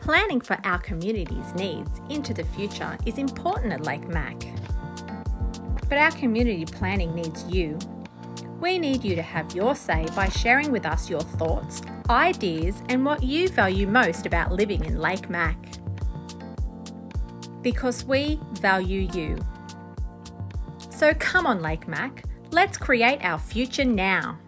Planning for our community's needs into the future is important at Lake Mac. But our community planning needs you. We need you to have your say by sharing with us your thoughts, ideas, and what you value most about living in Lake Mac. Because we value you. So come on, Lake Mac, let's create our future now.